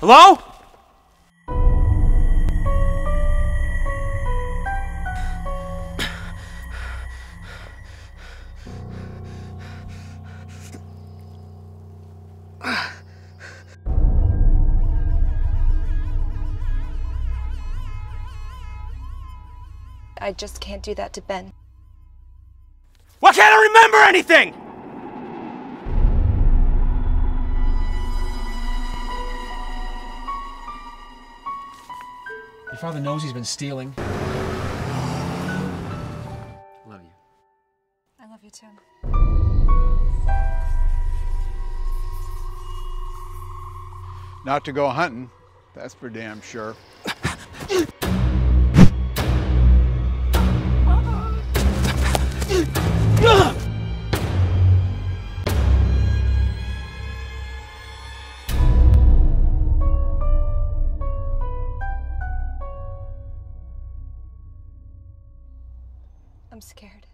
Hello? I just can't do that to Ben. Why can't I remember anything? Your father knows he's been stealing. Love you. I love you too. Not to go hunting, that's for damn sure. I'm scared.